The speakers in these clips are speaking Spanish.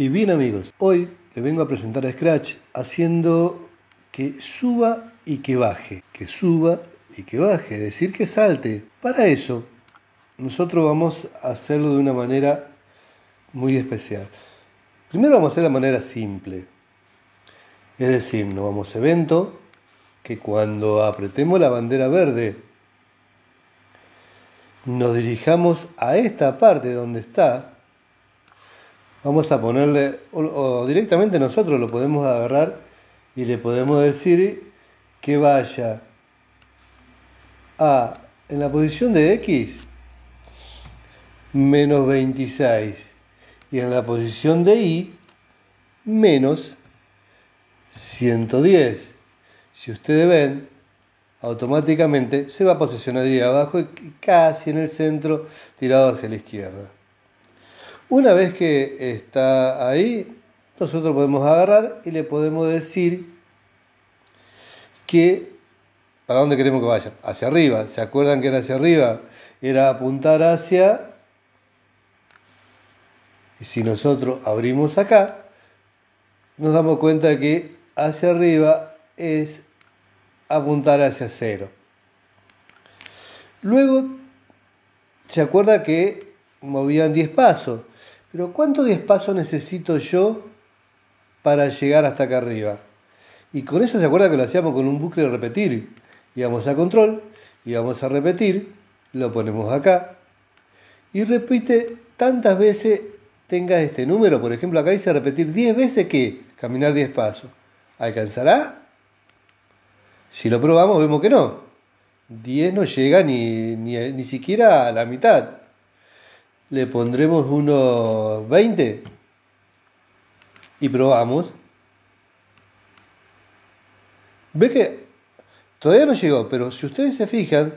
Y bien amigos, hoy le vengo a presentar a Scratch haciendo que suba y que baje, que suba y que baje, es decir, que salte. Para eso, nosotros vamos a hacerlo de una manera muy especial. Primero vamos a hacer de manera simple, es decir, nos vamos a evento, que cuando apretemos la bandera verde, nos dirijamos a esta parte donde está, vamos a ponerle, o, directamente nosotros lo podemos agarrar y le podemos decir que vaya a, en la posición de X, menos 26, y en la posición de Y, menos 110. Si ustedes ven, automáticamente se va a posicionar ahí abajo y casi en el centro, tirado hacia la izquierda. Una vez que está ahí, nosotros podemos agarrar y le podemos decir que para dónde queremos que vaya. Hacia arriba. ¿Se acuerdan que era hacia arriba? Era apuntar hacia... Y si nosotros abrimos acá, nos damos cuenta que hacia arriba es apuntar hacia cero. Luego, se acuerda que movían 10 pasos. Pero ¿cuántos 10 pasos necesito yo para llegar hasta acá arriba? Y con eso se acuerda que lo hacíamos con un bucle de repetir. Íbamos a control, íbamos a repetir, lo ponemos acá. Y repite tantas veces tenga este número. Por ejemplo, acá dice repetir 10 veces que caminar 10 pasos. ¿Alcanzará? Si lo probamos, vemos que no. 10 no llega ni, ni, ni siquiera a la mitad le pondremos unos 20 y probamos. Ve que todavía no llegó, pero si ustedes se fijan,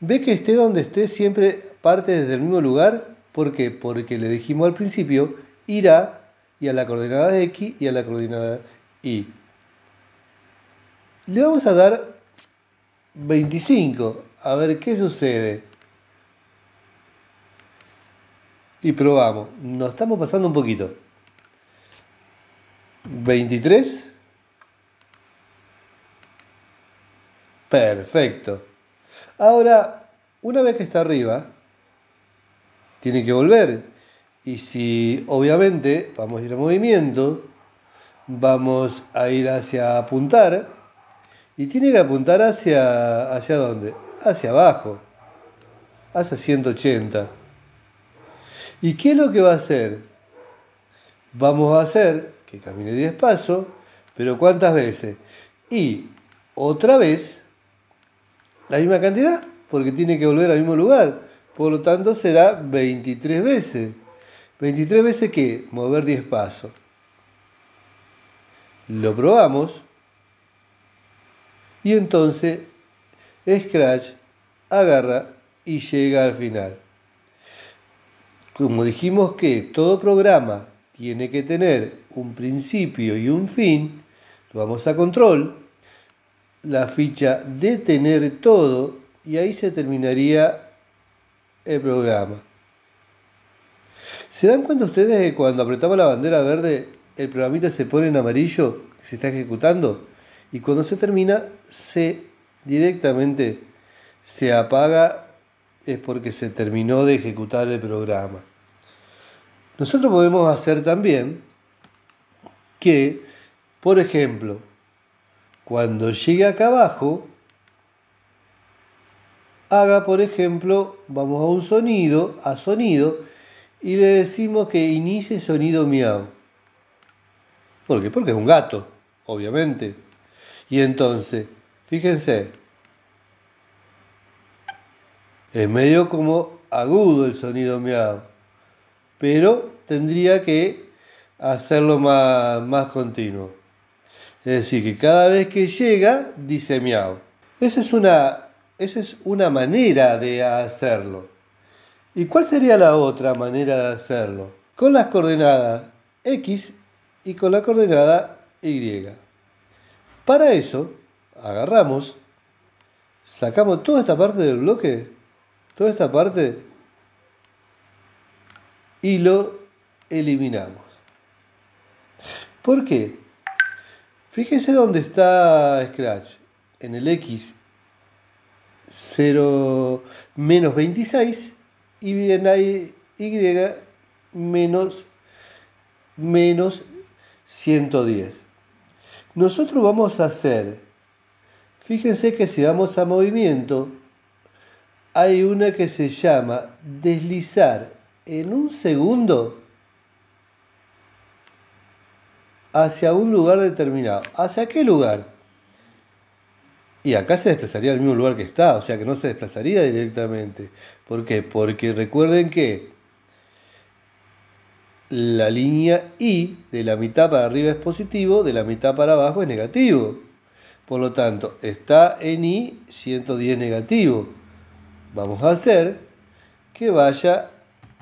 ve que esté donde esté siempre parte desde el mismo lugar. ¿Por qué? Porque le dijimos al principio irá y a la coordenada X y a la coordenada Y. Le vamos a dar 25. A ver qué sucede. Y probamos. Nos estamos pasando un poquito. 23. Perfecto. Ahora, una vez que está arriba, tiene que volver. Y si obviamente vamos a ir a movimiento, vamos a ir hacia apuntar. Y tiene que apuntar hacia, hacia dónde? Hacia abajo. Hacia 180. ¿Y qué es lo que va a hacer? Vamos a hacer que camine 10 pasos, pero ¿cuántas veces? Y otra vez la misma cantidad, porque tiene que volver al mismo lugar. Por lo tanto, será 23 veces. 23 veces que mover 10 pasos. Lo probamos. Y entonces Scratch agarra y llega al final como dijimos que todo programa tiene que tener un principio y un fin, lo vamos a control, la ficha detener todo y ahí se terminaría el programa. ¿Se dan cuenta ustedes que cuando apretamos la bandera verde el programita se pone en amarillo que se está ejecutando y cuando se termina se directamente se apaga es porque se terminó de ejecutar el programa. Nosotros podemos hacer también que, por ejemplo, cuando llegue acá abajo, haga, por ejemplo, vamos a un sonido, a sonido, y le decimos que inicie sonido miau. ¿Por qué? Porque es un gato, obviamente. Y entonces, fíjense, es medio como agudo el sonido miau, pero tendría que hacerlo más, más continuo. Es decir, que cada vez que llega, dice miau. Esa es una, esa es una manera de hacerlo. ¿Y cuál sería la otra manera de hacerlo? Con las coordenadas X y con la coordenada Y. Para eso, agarramos, sacamos toda esta parte del bloque toda esta parte y lo eliminamos. ¿Por qué? Fíjese dónde está Scratch. En el X 0 menos 26 y bien ahí Y menos, menos 110. Nosotros vamos a hacer, fíjense que si vamos a movimiento, hay una que se llama deslizar en un segundo hacia un lugar determinado. ¿Hacia qué lugar? Y acá se desplazaría al mismo lugar que está, o sea que no se desplazaría directamente. ¿Por qué? Porque recuerden que la línea Y de la mitad para arriba es positivo, de la mitad para abajo es negativo. Por lo tanto, está en Y 110 negativo. Vamos a hacer que vaya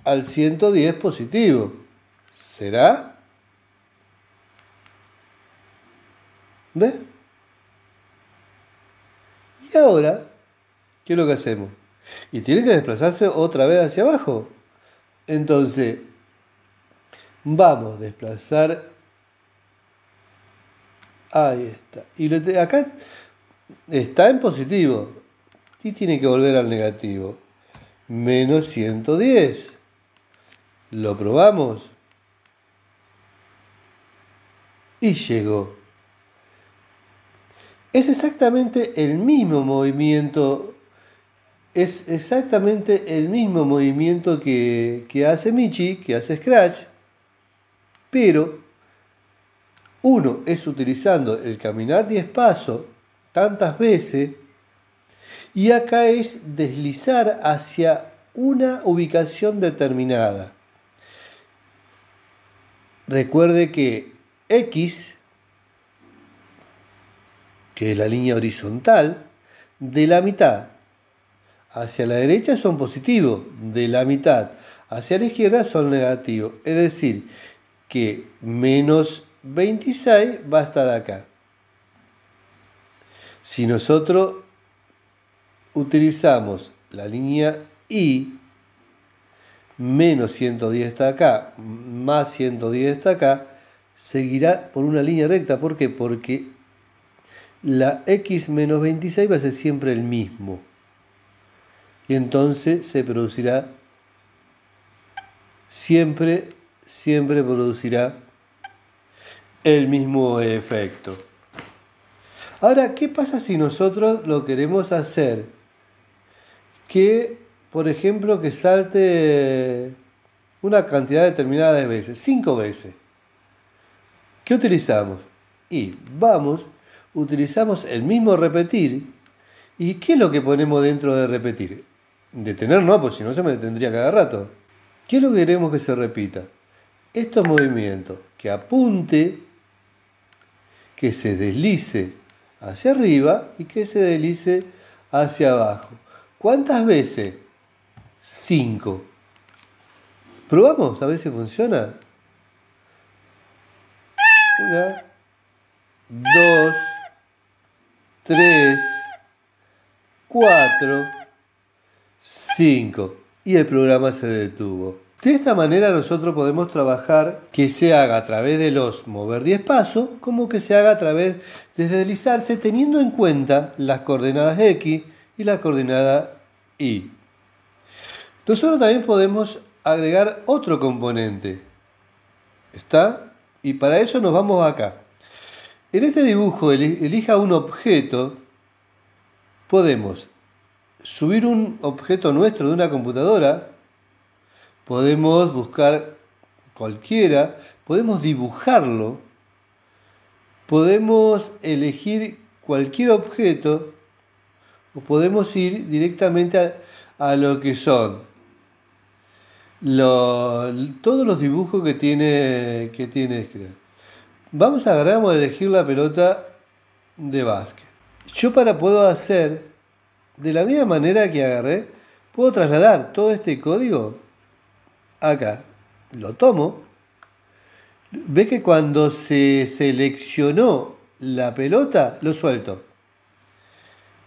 al 110 positivo. ¿Será? ¿Ves? Y ahora, ¿qué es lo que hacemos? Y tiene que desplazarse otra vez hacia abajo. Entonces, vamos a desplazar. Ahí está. Y acá está en positivo. Y tiene que volver al negativo. Menos 110. Lo probamos. Y llegó. Es exactamente el mismo movimiento, es exactamente el mismo movimiento que, hace Michi, que hace Scratch, pero uno es utilizando el caminar 10 pasos tantas veces y acá es deslizar hacia una ubicación determinada. Recuerde que X que es la línea horizontal, de la mitad hacia la derecha son positivos, de la mitad hacia la izquierda son negativos. Es decir, que menos 26 va a estar acá. Si nosotros utilizamos la línea Y, menos 110 está acá, más 110 está acá, seguirá por una línea recta. ¿Por qué? Porque la x menos 26 va a ser siempre el mismo. Y entonces se producirá, siempre, siempre producirá el mismo efecto. Ahora, ¿qué pasa si nosotros lo queremos hacer? Que, por ejemplo, que salte una cantidad determinada de veces, cinco veces. ¿Qué utilizamos? Y vamos utilizamos el mismo repetir. ¿Y qué es lo que ponemos dentro de repetir? Detener no, porque si no se me detendría cada rato. ¿Qué es lo que queremos que se repita? Estos movimientos, que apunte, que se deslice hacia arriba y que se deslice hacia abajo. ¿Cuántas veces? Cinco. ¿Probamos a ver si funciona? Una, dos, 3, 4, 5. Y el programa se detuvo. De esta manera nosotros podemos trabajar que se haga a través de los mover 10 pasos, como que se haga a través de deslizarse teniendo en cuenta las coordenadas X y la coordenada Y. Nosotros también podemos agregar otro componente. ¿Está? Y para eso nos vamos acá. En este dibujo, elija un objeto, podemos subir un objeto nuestro de una computadora, podemos buscar cualquiera, podemos dibujarlo, podemos elegir cualquier objeto o podemos ir directamente a, lo que son todos los dibujos que tiene, que tiene Vamos a agarrar, a elegir la pelota de básquet. Yo para puedo hacer, de la misma manera que agarré, puedo trasladar todo este código acá. Lo tomo. Ve que cuando se seleccionó la pelota, lo suelto.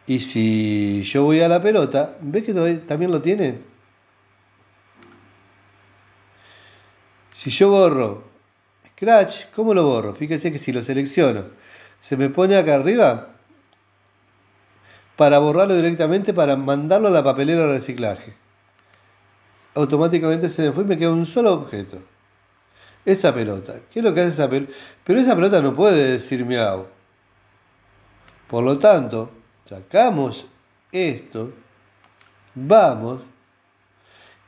Y si yo voy a la pelota, ¿ve que también lo tiene? Si yo borro Scratch, ¿cómo lo borro? Fíjese que si lo selecciono, se me pone acá arriba para borrarlo directamente, para mandarlo a la papelera de reciclaje. Automáticamente se me fue y me queda un solo objeto. Esa pelota. ¿Qué es lo que hace esa pelota? Pero esa pelota no puede decir miau. Por lo tanto, sacamos esto, vamos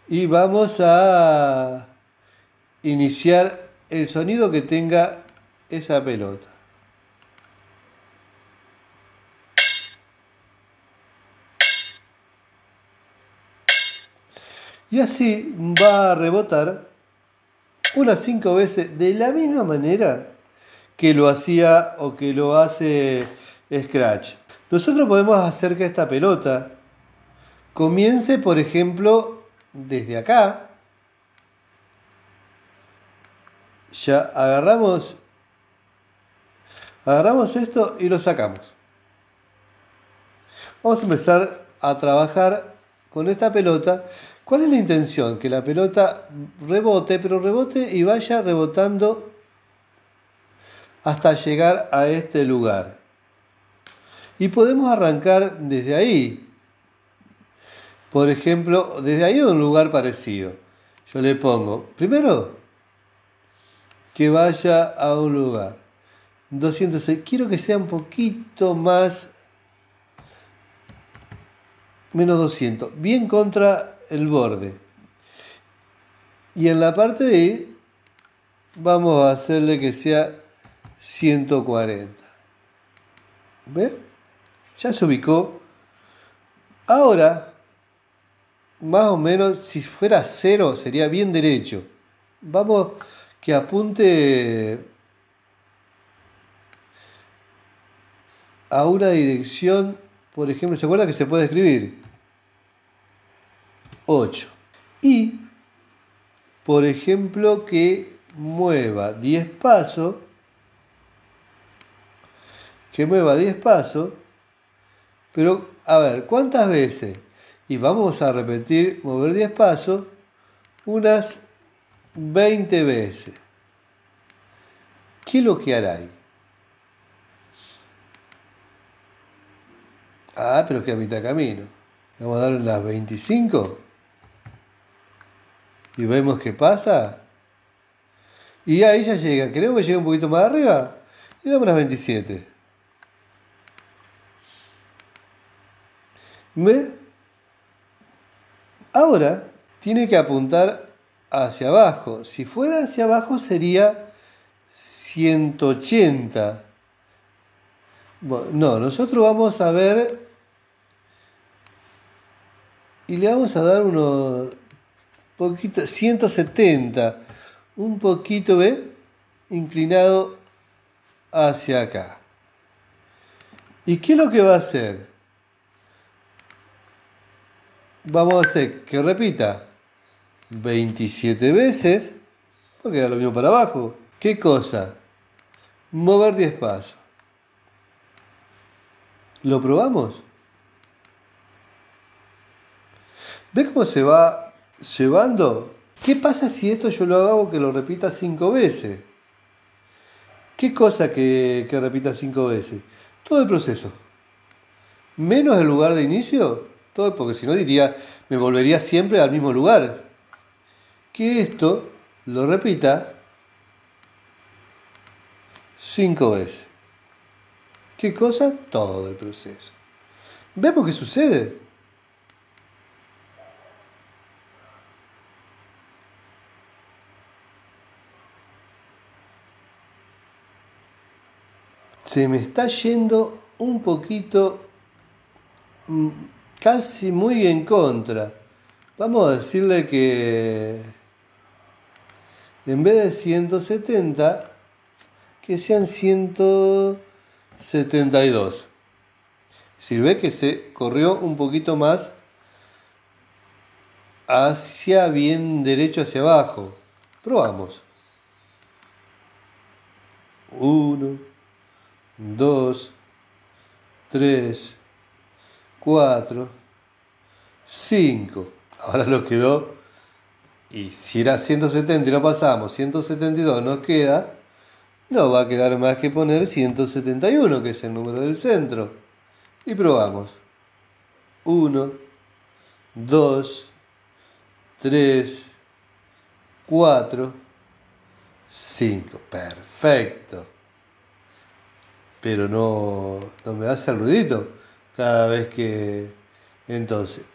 y vamos a iniciar el sonido que tenga esa pelota. Y así va a rebotar unas cinco veces de la misma manera que lo hacía o que lo hace Scratch. Nosotros podemos hacer que esta pelota comience, por ejemplo, desde acá. Ya agarramos, agarramos esto y lo sacamos. Vamos a empezar a trabajar con esta pelota ¿Cuál es la intención? Que la pelota rebote, pero rebote y vaya rebotando hasta llegar a este lugar. Y podemos arrancar desde ahí. Por ejemplo, desde ahí a un lugar parecido. Yo le pongo, primero, que vaya a un lugar. 206. Quiero que sea un poquito más menos 200. Bien contra el borde. Y en la parte de ahí vamos a hacerle que sea 140. ¿Ve? Ya se ubicó. Ahora, más o menos, si fuera cero, sería bien derecho. Vamos que apunte a una dirección, por ejemplo, ¿se acuerda que se puede escribir? 8. Y, por ejemplo, que mueva 10 pasos, que mueva 10 pasos, pero a ver, ¿cuántas veces? Y vamos a repetir, mover 10 pasos, unas 20 veces. ¿Qué es lo que hará ahí? Ah, pero que a mitad camino. Vamos a dar las 25 y vemos qué pasa. Y ahí ya llega, creo que llega un poquito más arriba. Y damos las 27. ¿Ve? Ahora tiene que apuntar hacia abajo. Si fuera hacia abajo sería 180. no, nosotros vamos a ver y le vamos a dar unos poquito, 170, un poquito, ¿ve? Inclinado hacia acá. ¿Y qué es lo que va a hacer? Vamos a hacer que repita 27 veces, porque era lo mismo para abajo. ¿Qué cosa? Mover 10 pasos. ¿Lo probamos? ¿Ve cómo se va llevando. ¿Qué pasa si esto yo lo hago que lo repita cinco veces? ¿Qué cosa que, que repita cinco veces? Todo el proceso. Menos el lugar de inicio, todo, porque si no diría, me volvería siempre al mismo lugar. Que esto lo repita cinco veces. ¿Qué cosa? Todo el proceso. Vemos qué sucede. se me está yendo un poquito, mm, casi muy en contra. Vamos a decirle que en vez de 170, que sean 172. Sirve que se corrió un poquito más hacia bien derecho hacia abajo. Probamos. Uno. 2, 3, 4, 5. Ahora nos quedó, y si era 170 y no pasamos, 172 nos queda No va a quedar más que poner 171, que es el número del centro. Y probamos. 1, 2, 3, 4, 5. Perfecto. Pero no, no me hace el ruidito cada vez que... Entonces,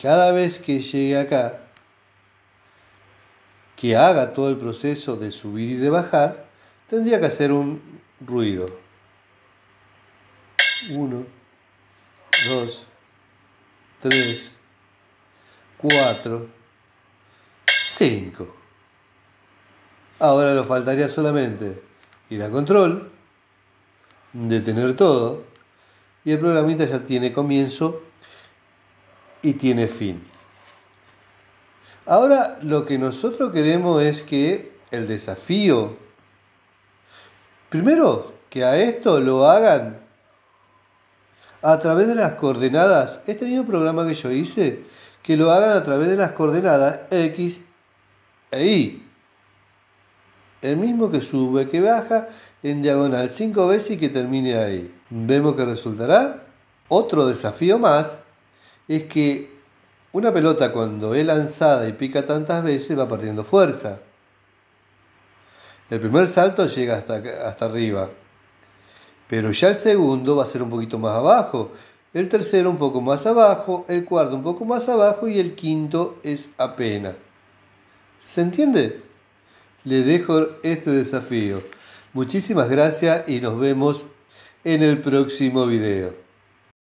cada vez que llegue acá, que haga todo el proceso de subir y de bajar, tendría que hacer un ruido. 1, 2, 3, 4, 5. Ahora lo faltaría solamente ir a control, detener todo, y el programita ya tiene comienzo y tiene fin. Ahora lo que nosotros queremos es que el desafío, primero que a esto lo hagan a través de las coordenadas, este mismo programa que yo hice, que lo hagan a través de las coordenadas X e Y. El mismo que sube, que baja en diagonal cinco veces y que termine ahí. Vemos que resultará. Otro desafío más es que una pelota cuando es lanzada y pica tantas veces va perdiendo fuerza. El primer salto llega hasta, hasta arriba, pero ya el segundo va a ser un poquito más abajo, el tercero un poco más abajo, el cuarto un poco más abajo y el quinto es apenas. ¿Se entiende? Le dejo este desafío. Muchísimas gracias y nos vemos en el próximo video.